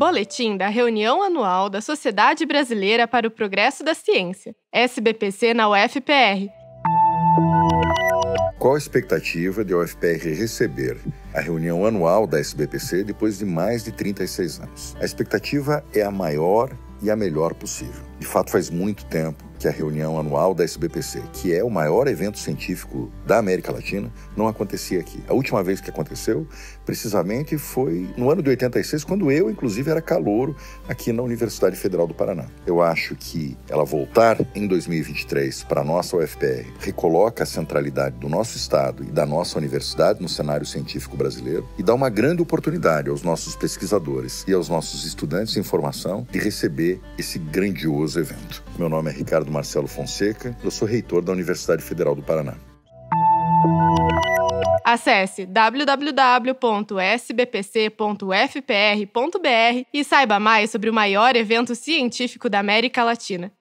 Boletim da reunião anual da Sociedade Brasileira para o Progresso da Ciência, SBPC na UFPR. Qual a expectativa de a UFPR receber a reunião anual da SBPC depois de mais de 36 anos? A expectativa é a maior e a melhor possível. De fato, faz muito tempo que a reunião anual da SBPC, que é o maior evento científico da América Latina, não acontecia aqui. A última vez que aconteceu, precisamente, foi no ano de 86, quando eu, inclusive, era calouro aqui na Universidade Federal do Paraná. Eu acho que ela voltar em 2023 para a nossa UFPR recoloca a centralidade do nosso Estado e da nossa universidade no cenário científico brasileiro e dá uma grande oportunidade aos nossos pesquisadores e aos nossos estudantes em formação de receber esse grandioso evento. Meu nome é Ricardo Marcelo Fonseca, eu sou reitor da Universidade Federal do Paraná. Acesse www.sbpc.ufpr.br e saiba mais sobre o maior evento científico da América Latina.